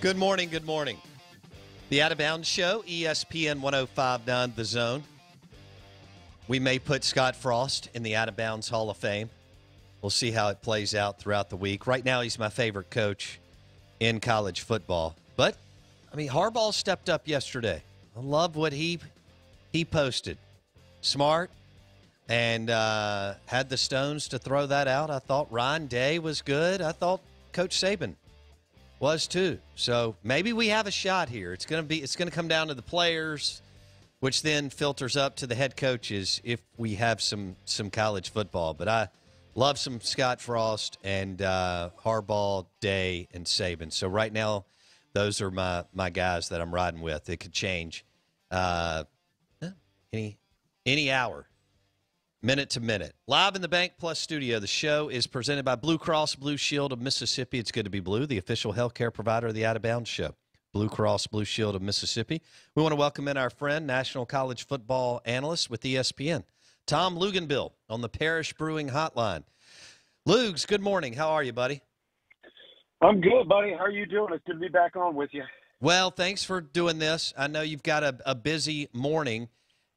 Good morning. Good morning. The Out of Bounds Show, ESPN 1059 The Zone. We may put Scott Frost in the Out of Bounds Hall of Fame. We'll see how it plays out throughout the week. Right now, he's my favorite coach in college football. But, I mean, Harbaugh stepped up yesterday. I love what he he posted. Smart and uh, had the stones to throw that out. I thought Ryan Day was good. I thought Coach Saban was too. So maybe we have a shot here. It's gonna be it's gonna come down to the players, which then filters up to the head coaches if we have some some college football. But I love some Scott Frost and uh, Harbaugh, Day, and Saban. So right now, those are my my guys that I'm riding with. It could change uh, any any hour minute to minute. Live in the Bank Plus studio, the show is presented by Blue Cross Blue Shield of Mississippi. It's good to be blue, the official healthcare provider of the Out of Bounds show. Blue Cross Blue Shield of Mississippi. We want to welcome in our friend, national college football analyst with ESPN, Tom Luginbill on the Parish Brewing Hotline. Lugs, good morning. How are you, buddy? I'm good, buddy. How are you doing? It's good to be back on with you. Well, thanks for doing this. I know you've got a, a busy morning,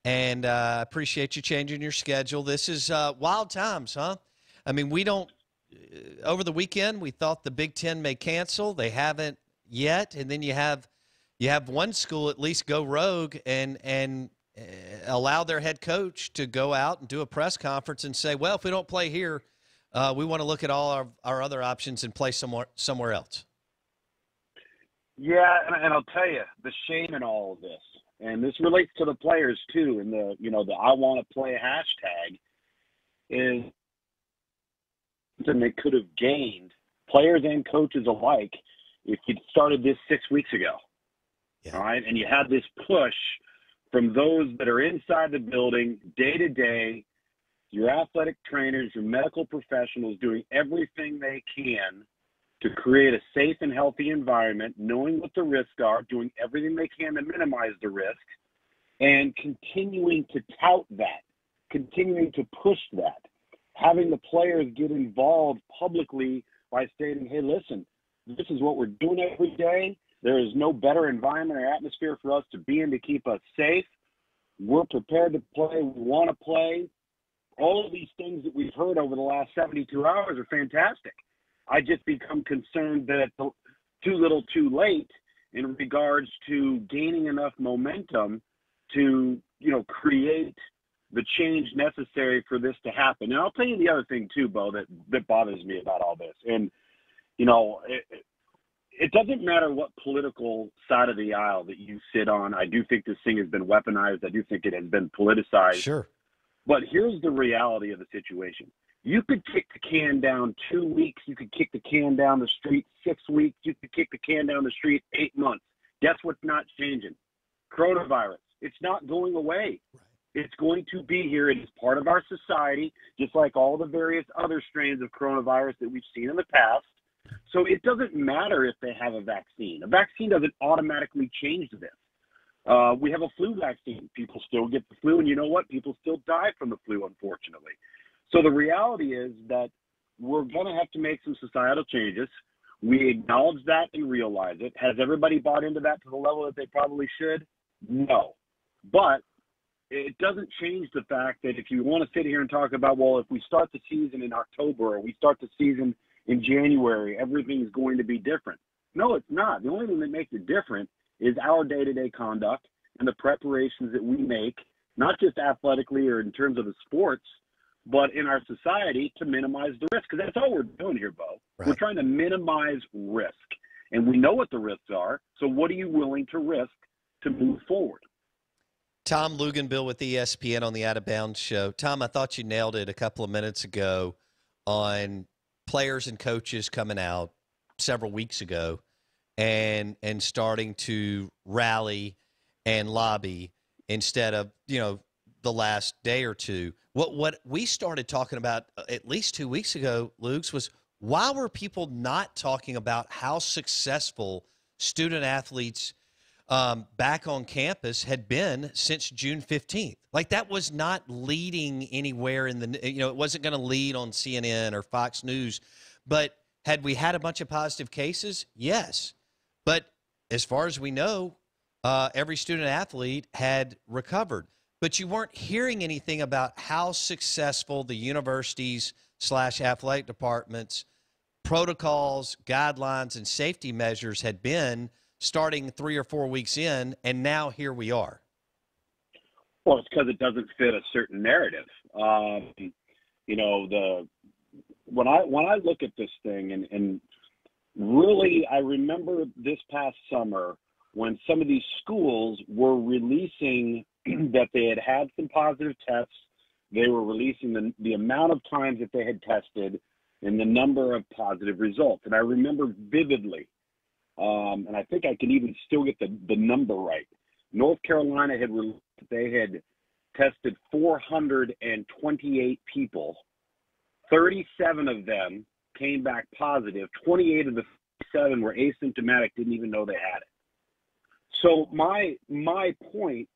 and uh, I appreciate you changing your schedule. This is uh, wild times, huh? I mean, we don't. Uh, over the weekend, we thought the Big Ten may cancel. They haven't yet, and then you have you have one school at least go rogue and and uh, allow their head coach to go out and do a press conference and say, "Well, if we don't play here, uh, we want to look at all our, our other options and play somewhere somewhere else." Yeah, and, and I'll tell you the shame in all of this, and this relates to the players too. And the you know the I want to play hashtag is something they could have gained players and coaches alike if you'd started this six weeks ago. Yeah. All right, and you had this push from those that are inside the building day to day. Your athletic trainers, your medical professionals doing everything they can to create a safe and healthy environment, knowing what the risks are, doing everything they can to minimize the risk, and continuing to tout that, continuing to push that, having the players get involved publicly by stating, hey, listen, this is what we're doing every day. There is no better environment or atmosphere for us to be in to keep us safe. We're prepared to play. We want to play. All of these things that we've heard over the last 72 hours are fantastic. I just become concerned that it's too little too late in regards to gaining enough momentum to, you know, create the change necessary for this to happen. And I'll tell you the other thing too, Bo, that, that bothers me about all this. And, you know, it, it doesn't matter what political side of the aisle that you sit on. I do think this thing has been weaponized. I do think it has been politicized. Sure. But here's the reality of the situation. You could kick the can down two weeks. You could kick the can down the street six weeks. You could kick the can down the street eight months. Guess what's not changing? Coronavirus. It's not going away. It's going to be here. It is part of our society, just like all the various other strains of coronavirus that we've seen in the past. So it doesn't matter if they have a vaccine. A vaccine doesn't automatically change this. Uh, we have a flu vaccine. People still get the flu, and you know what? People still die from the flu, unfortunately. So the reality is that we're going to have to make some societal changes. We acknowledge that and realize it. Has everybody bought into that to the level that they probably should? No. But it doesn't change the fact that if you want to sit here and talk about, well, if we start the season in October or we start the season in January, everything's going to be different. No, it's not. The only thing that makes it different is our day to day conduct and the preparations that we make, not just athletically or in terms of the sports, but in our society to minimize the risk. Because that's all we're doing here, Bo. Right. We're trying to minimize risk. And we know what the risks are. So what are you willing to risk to move forward? Tom Luginbill with ESPN on the Out of Bounds show. Tom, I thought you nailed it a couple of minutes ago on players and coaches coming out several weeks ago and and starting to rally and lobby instead of you know the last day or two. What what we started talking about uh, at least two weeks ago, Lugs, was why were people not talking about how successful student athletes um, back on campus had been since June 15th? Like that was not leading anywhere in the you know it wasn't going to lead on CNN or Fox News, but had we had a bunch of positive cases? Yes. But as far as we know, uh, every student athlete had recovered. But you weren't hearing anything about how successful the universities slash athletic departments protocols, guidelines, and safety measures had been starting three or four weeks in, and now here we are. Well, it's because it doesn't fit a certain narrative. Um, you know, the when I when I look at this thing, and, and really, I remember this past summer when some of these schools were releasing that they had had some positive tests. They were releasing the, the amount of times that they had tested and the number of positive results. And I remember vividly, um, and I think I can even still get the, the number right. North Carolina had released they had tested 428 people. 37 of them came back positive. 28 of the seven were asymptomatic, didn't even know they had it. So my my point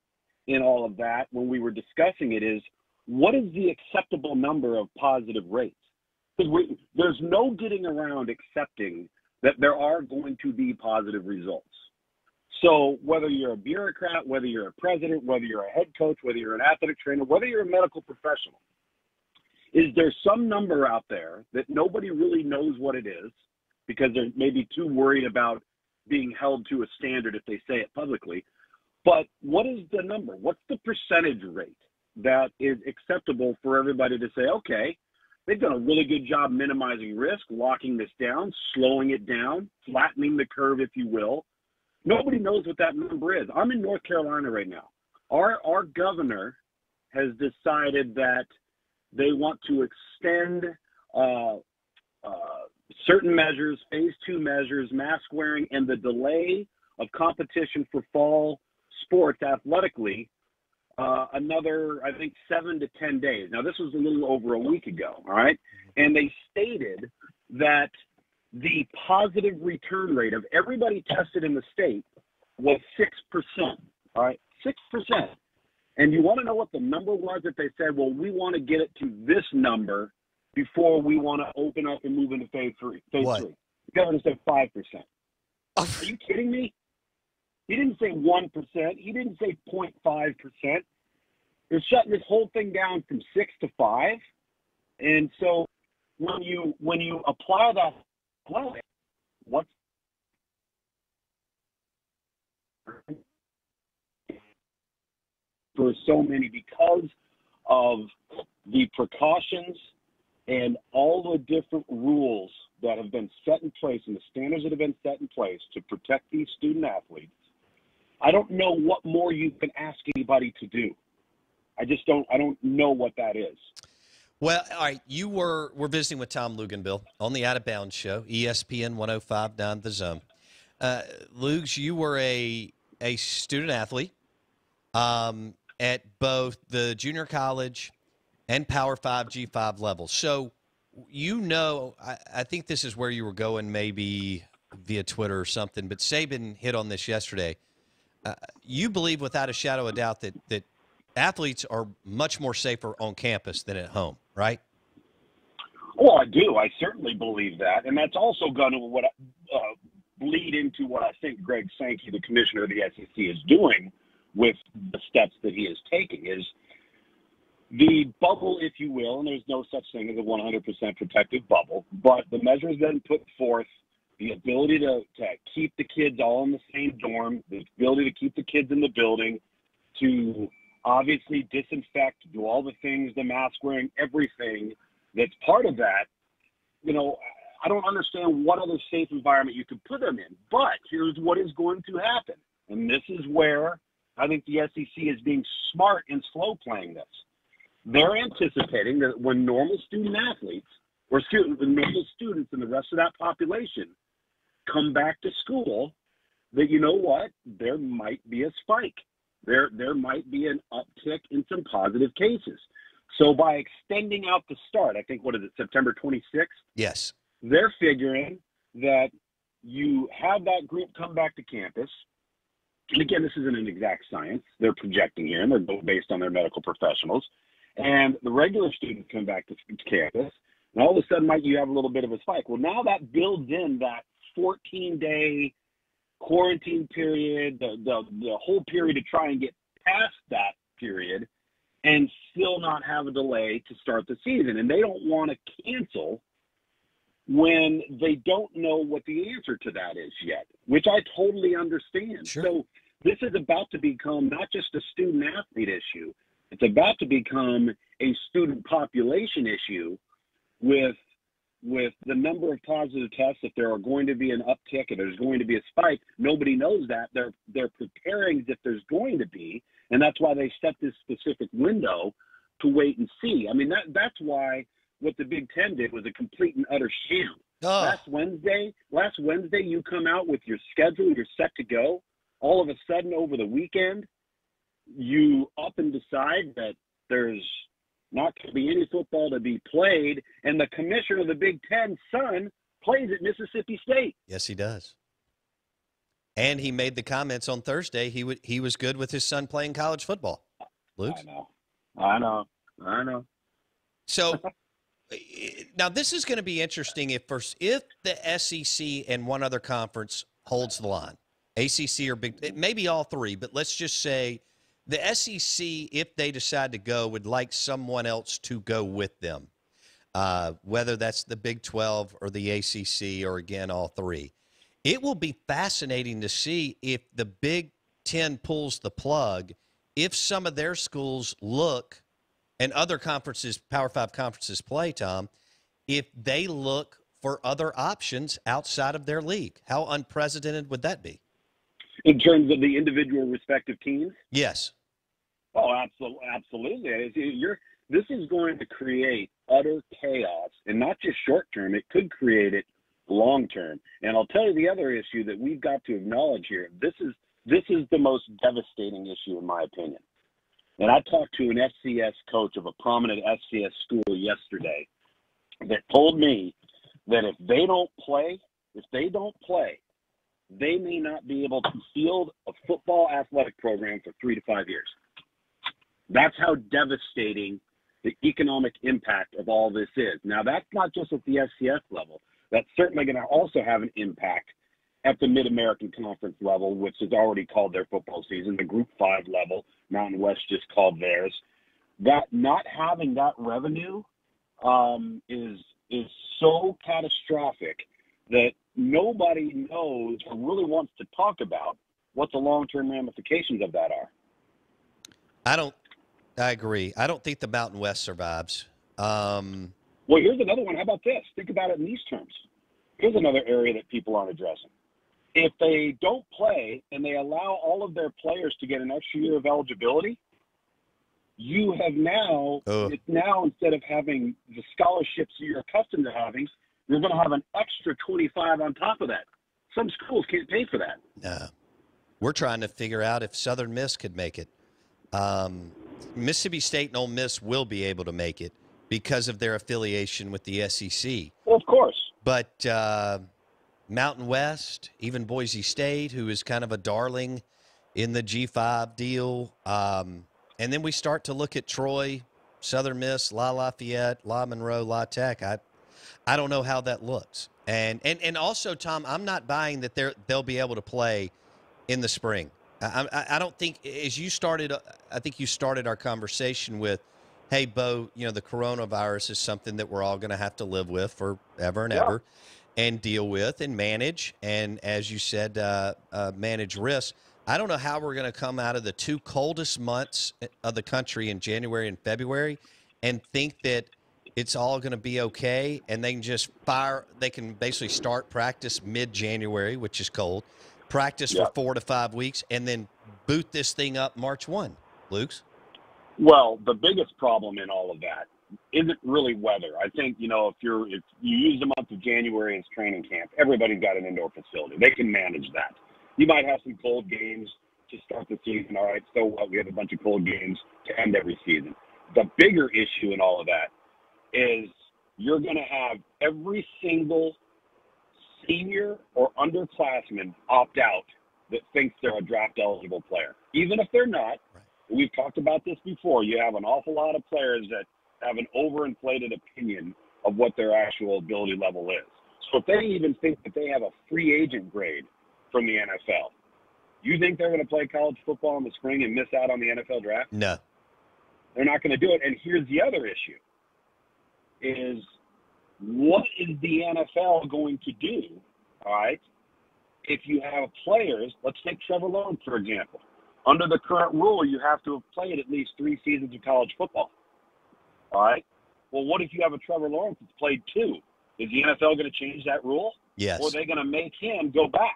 in all of that when we were discussing it is what is the acceptable number of positive rates? Because there's no getting around accepting that there are going to be positive results. So whether you're a bureaucrat, whether you're a president, whether you're a head coach, whether you're an athletic trainer, whether you're a medical professional, is there some number out there that nobody really knows what it is because they're maybe too worried about being held to a standard if they say it publicly. But what is the number? What's the percentage rate that is acceptable for everybody to say, okay, they've done a really good job minimizing risk, locking this down, slowing it down, flattening the curve, if you will. Nobody knows what that number is. I'm in North Carolina right now. Our our governor has decided that they want to extend uh, uh, certain measures, phase two measures, mask wearing, and the delay of competition for fall sports athletically uh, another, I think, seven to 10 days. Now, this was a little over a week ago, all right? And they stated that the positive return rate of everybody tested in the state was 6%, all right? 6%. And you want to know what the number was that they said, well, we want to get it to this number before we want to open up and move into phase three. Phase what? three. The governor said 5%. Are you kidding me? He didn't say 1%. He didn't say 0.5%. They're shutting this whole thing down from 6 to 5. And so when you when you apply that plan, what's for so many because of the precautions and all the different rules that have been set in place and the standards that have been set in place to protect these student athletes I don't know what more you can ask anybody to do. I just don't. I don't know what that is. Well, all right. You were we're visiting with Tom Luginbill on the Out of Bounds show, ESPN 105.9 The Zone. Uh, Lugs, you were a a student athlete um, at both the junior college and Power Five G five levels. So you know, I, I think this is where you were going, maybe via Twitter or something. But Saban hit on this yesterday you believe without a shadow of doubt that that athletes are much more safer on campus than at home, right? Well, I do. I certainly believe that, and that's also going to what uh, lead into what I think Greg Sankey, the commissioner of the SEC, is doing with the steps that he is taking. Is the bubble, if you will, and there's no such thing as a 100% protective bubble, but the measures that put forth the ability to, to keep the kids all in the same dorm, the ability to keep the kids in the building, to obviously disinfect, do all the things, the mask wearing, everything that's part of that. You know, I don't understand what other safe environment you could put them in. But here's what is going to happen. And this is where I think the SEC is being smart in slow playing this. They're anticipating that when normal student athletes or student, the normal students and the rest of that population come back to school that you know what? There might be a spike. There there might be an uptick in some positive cases. So by extending out the start i think what is it september 26th yes. They're figuring that you have that group come back to campus. And again this isn't an exact science. They're projecting here and they're based on their medical professionals. And the regular students come back to campus and all of a sudden might you have a little bit of a spike? Well now that builds in that 14 day quarantine period, the, the the whole period to try and get past that period, and still not have a delay to start the season. And they don't want to cancel when they don't know what the answer to that is yet, which I totally understand. Sure. So this is about to become not just a student athlete issue, it's about to become a student population issue with with the number of positive tests if there are going to be an uptick if there's going to be a spike nobody knows that. They're they're preparing if there's going to be and that's why they set this specific window to wait and see. I mean that that's why what the big 10 did was a complete and utter sham. Oh, last wednesday last wednesday you come out with your schedule you're set to go. All of a sudden over the weekend you up and decide that there's not to be any football to be played, and the commissioner of the Big Ten, son, plays at Mississippi State. yes, he does. And he made the comments on Thursday. He would he was good with his son playing college football. Luke. I know, I know, I know. So now this is going to be interesting if first if the SEC and one other conference holds the line, ACC or Big, maybe all three, but let's just say the SEC, if they decide to go, would like someone else to go with them, uh, whether that's the Big 12 or the ACC or again all three. It will be fascinating to see if the Big Ten pulls the plug, if some of their schools look and other conferences, Power Five conferences play, Tom, if they look for other options outside of their league. How unprecedented would that be? In terms of the individual respective teams, Yes. oh, absolutely, absolutely. You're, this is going to create utter chaos, and not just short term. It could create it long term. And I'll tell you the other issue that we've got to acknowledge here. This is this is the most devastating issue, in my opinion. And I talked to an FCS coach of a prominent FCS school yesterday that told me that if they don't play, if they don't play, they may not be able to field a football athletic program for three to five years. That's how devastating the economic impact of all this is. Now, that's not just at the FCS level. That's certainly going to also have an impact at the Mid American Conference level, which has already called their football season, the Group 5 level, Mountain West just called theirs. That not having that revenue um, is is so catastrophic that nobody knows or really wants to talk about what the long term ramifications of that are. I don't. I agree. I don't think the Mountain West survives. Um, Well, here's another one. How about this? Think about it in these terms. Here's another area that people aren't addressing. If they don't play and they allow all of their players to get an extra year of eligibility, you have now, it's now instead of having the scholarships you're accustomed to having, you're going to have an extra 25 on top of that. Some schools can't pay for that. no. We're trying to figure out if Southern Miss could make it. Um, Mississippi State and Ole Miss will be able to make it because of their affiliation with the SEC. Well, of course. But uh, Mountain West, even Boise State, who is kind of a darling in the G5 deal. Um, and then we start to look at Troy, Southern Miss, La Lafayette, La Monroe, La Tech. I, I don't know how that looks. And, and, and also, Tom, I'm not buying that they're, they'll be able to play in the spring. I, I, I don't think, as you started, uh, I think you started our conversation with, hey, Bo, you know, the coronavirus is something that we're all going to have to live with forever and Yeah. ever and deal with and manage. And as you said, uh, uh, manage risks. I don't know how we're going to come out of the two coldest months of the country in January and February and think that it's all going to be okay and they can just fire, they can basically start practice mid January, which is cold, practice Yeah. for four to five weeks, and then boot this thing up March 1. Lugs? Well, the biggest problem in all of that isn't really weather. I think you know if you're if you use the month of January as training camp, everybody's got an indoor facility. They can manage that. You might have some cold games to start the season. All right, so what? We have a bunch of cold games to end every season. The bigger issue in all of that is you're going to have every single senior or underclassman opt out that thinks they're a draft eligible player, even if they're not. We've talked about this before. You have an awful lot of players that have an overinflated opinion of what their actual ability level is. So if they even think that they have a free agent grade from the NFL. You think they're going to play college football in the spring and miss out on the NFL draft? No. They're not going to do it. And here's the other issue is what is the NFL going to do, all right, if you have players, let's take Trevor Lawrence, for example. Under the current rule, you have to have played at least three seasons of college football. All right? Well, what if you have a Trevor Lawrence that's played two? Is the NFL going to change that rule? Yes. Or are they going to make him go back?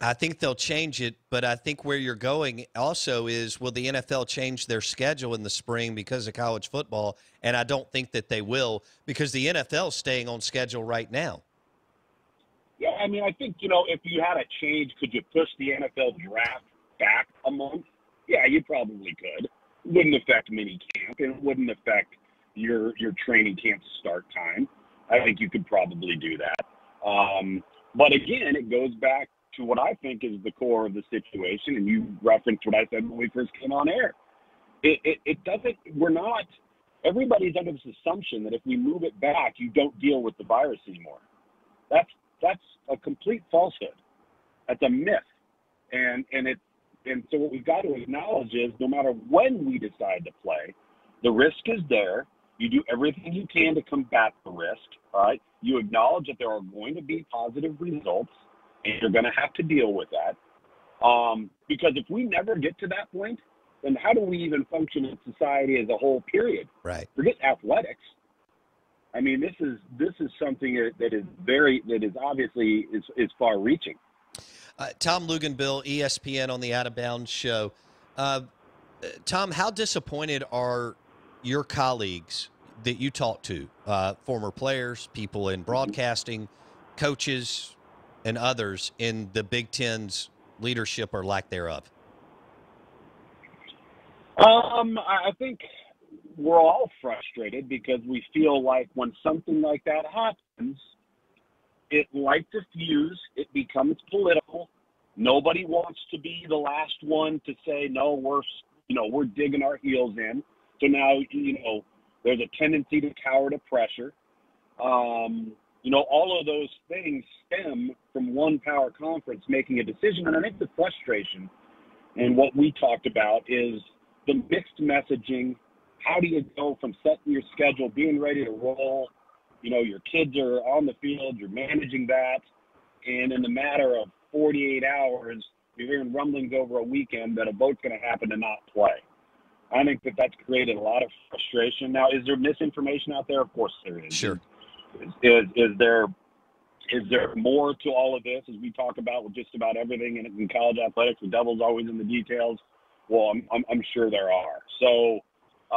I think they'll change it, but I think where you're going also is will the NFL change their schedule in the spring because of college football? And I don't think that they will because the NFL is staying on schedule right now. Yeah, I mean, I think, you know, if you had a change, could you push the NFL draft back a month? Yeah, you probably could. Wouldn't affect mini camp and it wouldn't affect your your training camp start time. I think you could probably do that. Um, but again, it goes back to what I think is the core of the situation, and you referenced what I said when we first came on air. It, it, it doesn't. We're not. Everybody's under this assumption that if we move it back, you don't deal with the virus anymore. That's that's a complete falsehood. That's a myth, and and it and so what we've got to acknowledge is no matter when we decide to play, the risk is there. You do everything you can to combat the risk. All right. You acknowledge that there are going to be positive results, and you're going to have to deal with that. Um, because if we never get to that point, then how do we even function in society as a whole? Period. Right. Forget athletics. I mean, this is this is something that is very that is obviously is, is far reaching. Uh, Tom Luginbill, ESPN on the Out of Bounds show. Uh, Tom, how disappointed are your colleagues that you talk to, uh, former players, people in broadcasting, coaches, and others in the Big Ten's leadership or lack thereof? Um, I think we're all frustrated because we feel like when something like that happens, it lights a fuse, it becomes political. Nobody wants to be the last one to say, no, we're, you know, we're digging our heels in. So now, you know, there's a tendency to cower to pressure. Um, you know, all of those things stem from one power conference making a decision. And I think the frustration and what we talked about is the mixed messaging how do you go from setting your schedule, being ready to roll? You know, your kids are on the field, you're managing that, and in the matter of 48 hours, you're hearing rumblings over a weekend that a vote's going to happen to not play. I think that that's created a lot of frustration. Now, is there misinformation out there? Of course there is. Sure. Is, is, there is there more to all of this as we talk about with just about everything in, in college athletics? The devil's always in the details. Well, I'm, I'm, I'm sure there are. So uh,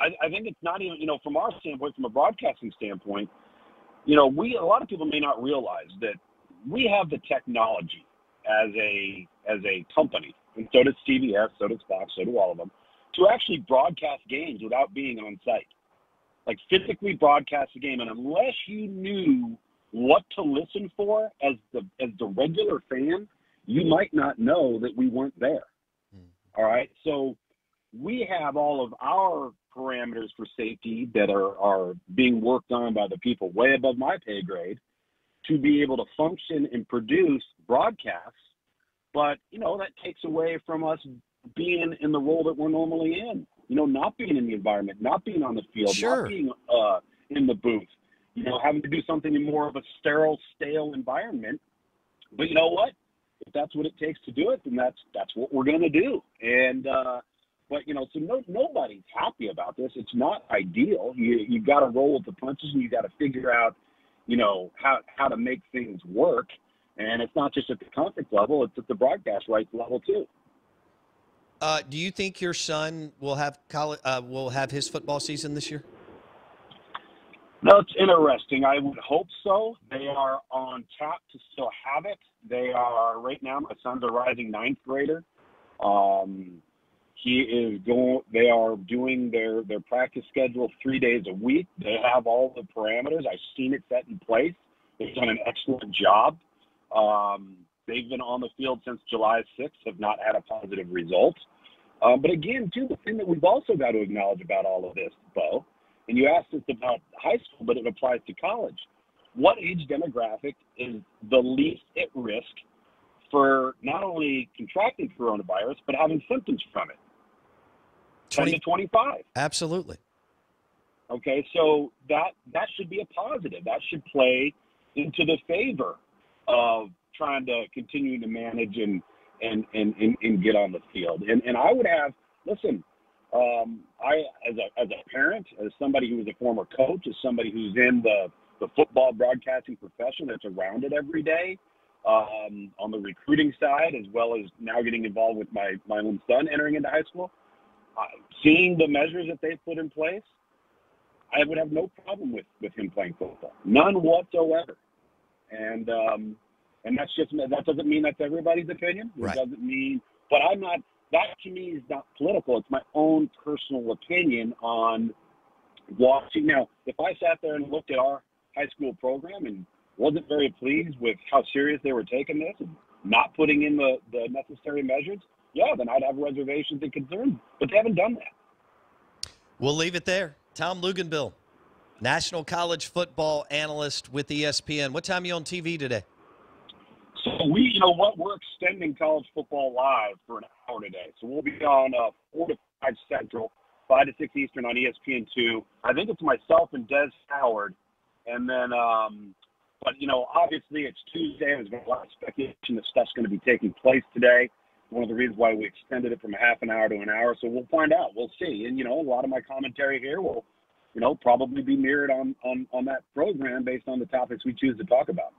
I, I think it's not even, you know, from our standpoint, from a broadcasting standpoint, you know, we a lot of people may not realize that we have the technology as a as a company, and so does CBS, so does Fox, so do all of them, to actually broadcast games without being on site, like physically broadcast the game. And unless you knew what to listen for as the as the regular fan, you might not know that we weren't there. Mm. All right, so we have all of our parameters for safety that are, are being worked on by the people way above my pay grade to be able to function and produce broadcasts. But, you know, that takes away from us being in the role that we're normally in. You know, not being in the environment, not being on the field, sure. not being uh, in the booth. You know, having to do something in more of a sterile, stale environment. But you know what? If that's what it takes to do it, then that's that's what we're going to do. And uh, but you know, so no, nobody's happy about this. It's not ideal. You you got to roll with the punches, and you got to figure out, you know, how how to make things work. And it's not just at the conference level; it's at the broadcast rights level too. Uh, do you think your son will have college, uh, will have his football season this year? No, it's interesting. I would hope so. They are on tap to still have it. They are right now. My son's a rising ninth grader. Um, he is going. They are doing their their practice schedule three days a week. They have all the parameters. I've seen it set in place. They've done an excellent job. Um, they've been on the field since July 6th. Have not had a positive result. Um, but again, too, the thing that we've also got to acknowledge about all of this, Bo, and you asked us about high school, but it applies to college. what age demographic is the least at risk for not only contracting coronavirus but having symptoms from it? 20 to 25. Absolutely. Okay, so that that should be a positive. That should play into the favor of trying to continue to manage and and and, and, and get on the field. And and I would have listen. Um, I as a as a parent, as somebody who is a former coach, as somebody who's in the the football broadcasting profession that's around it every day, um, on the recruiting side, as well as now getting involved with my my own son entering into high school, uh, seeing the measures that they've put in place, I would have no problem with with him playing football, none whatsoever. And um, and that's just that doesn't mean that's everybody's opinion. It right. doesn't mean, but I'm not. That to me is not political. It's my own personal opinion on watching. Now, if I sat there and looked at our high school program and wasn't very pleased with how serious they were taking this and not putting in the, the necessary measures, yeah, then I'd have reservations and concerns. But they haven't done that. We'll leave it there. Tom Luginbill, National College Football Analyst with ESPN. What time are you on TV today? So we, you know what, we're extending college football live for an hour today. So we'll be on uh, four to five Central, five to six Eastern on ESPN two. I think it's myself and Des Howard, and then, um, but you know, obviously it's Tuesday. There's been a lot of speculation that stuff's going to be taking place today. One of the reasons why we extended it from a half an hour to an hour. So we'll find out. We'll see. And you know, a lot of my commentary here will, you know, probably be mirrored on on on that program based on the topics we choose to talk about.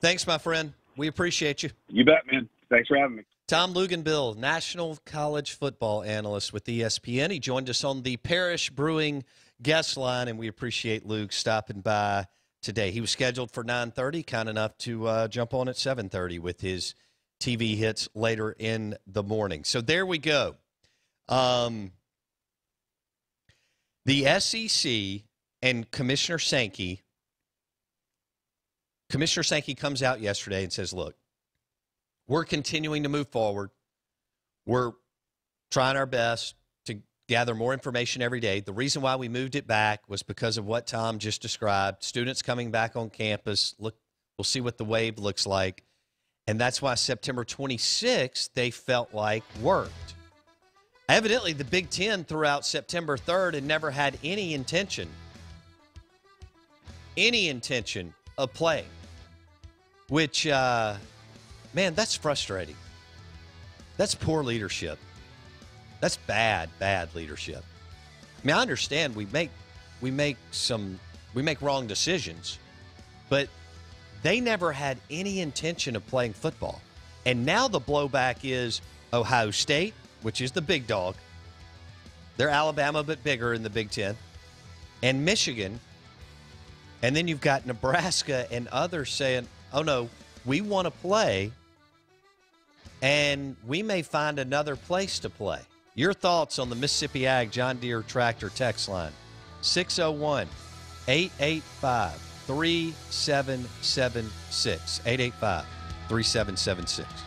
Thanks, my friend. We appreciate you. You bet, man. Thanks for having me. Tom Luginbill, National College Football Analyst with ESPN. He joined us on the Parish Brewing guest line, and we appreciate Luke stopping by today. He was scheduled for 9.30, kind enough to uh, jump on at 7.30 with his TV hits later in the morning. So there we go. Um, the SEC and Commissioner Sankey Commissioner Sankey comes out yesterday and says, look, we're continuing to move forward. We're trying our best to gather more information every day. The reason why we moved it back was because of what Tom just described. Students coming back on campus, look, we'll see what the wave looks like. And that's why September 26th, they felt like worked. Evidently, the Big Ten throughout September 3rd had never had any intention, any intention of play, which, uh, man, that's frustrating. That's poor leadership. That's bad, bad leadership. I mean, I understand we make we make some we make wrong decisions, but they never had any intention of playing football. And now the blowback is Ohio State, which is the big dog. They're Alabama, but bigger in the Big Ten, and Michigan. And then you've got Nebraska and others saying, oh no, we want to play and we may find another place to play. Your thoughts on the Mississippi Ag John Deere tractor text line 601 885 3776. 885 3776.